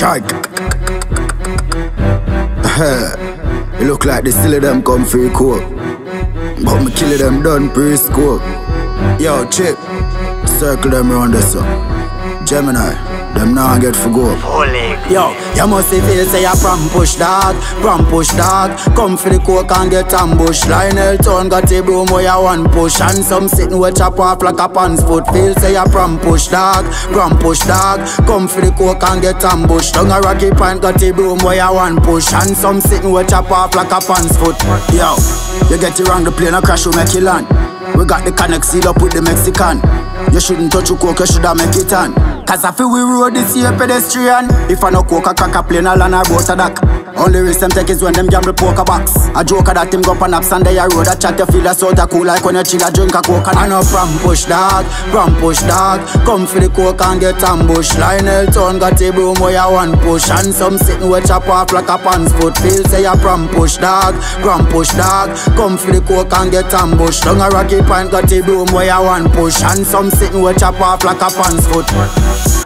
Chag. it look like the still of them come free coke. But me kill them done pre-scope. Yo, chip. Circle them round the sun. Jemineye. Them now get for go. Holy. Yo, you must feel say you from push dog, from push dog. Come for the coke and get ambush. Lionel Town got a broom where you want push. And some sitting with chop off like a pants foot. Feel say you from push dog, from push dog. Come for the coke and get ambush. Down a rocky pint got a broom where you want push. And some sitting with chop off like a pants foot. Yo, you get it wrong, the plane a crash will make you land. We got the connect sealed up with the Mexican. You shouldn't touch your coke, you shoulda make it on. Cause I feel we road this year pedestrian. If I no coke, I crack a plane, I'll land a boat a dock. Only risk them take is when them gamble poker box. A joker that him go up on up Sunday a road. A chat you feel a of cool like when you chill a drink a coke. And I know from push dog, from push dog. Come for the coke and get ambush. Lionel Town got a broom where you want push. And some sitting with chop off like a pants foot. Feel say you from push dog, from push dog. Come for the coke and get ambush. Down a rocky pint got a broom where you want push. And some sitting with chop off like a pants foot.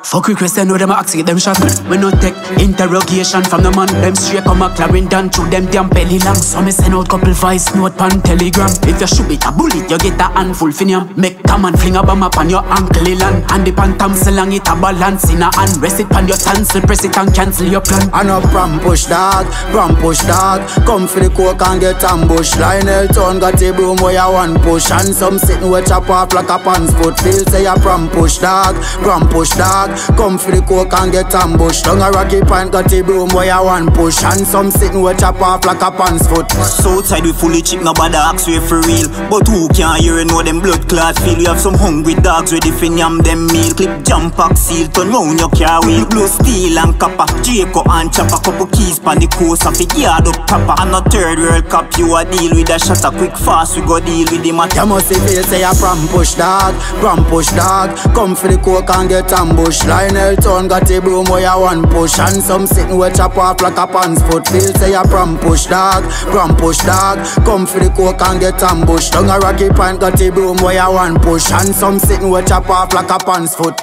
Fuck request, I know them ask get them shot. We no take interrogation from the man. Them straight come a Clarendon through them damn belly long. So me send out couple voice note pan telegram. If you shoot it a bullet, you get a handful finium. Make come and fling a bomb up on your ankle land. And the pantam long it a balance in a hand. Rest it on your tonsil, press it and cancel your plan. I know from push dog, from push dog. Come for the coke and get ambush. Lionel Town got a broom where you want push. And some sitting with chop off like a pants foot. Feel say you from push dog, from push dog. Come for the coke and get ambushed. Down a rocky pint got a broom where you want push. And some sitting with chop off like a pants foot. Southside we fully cheap, nobody ask we for real. But who can hear and know them blood clot feel? We have some hungry dogs ready for yam them meal. Clip jump pack seal, turn round your car wheel. Blow steel and copper, Draco and chop A couple keys pan the coast of the yard up proper. I'm not third world cop, you a deal with a shot. A quick fast, we go deal with the matter You must feel say you from push dog, from push dog. Come for the coke and get ambushed Lionel Town got a broom where you want push. And some sitting with chop off like a pants. Foot Feel say you from push dog, from push dog. Come for the coke and get ambushed. Down a rocky pint got a broom where you want push. And some sitting with chop off like a pants. Foot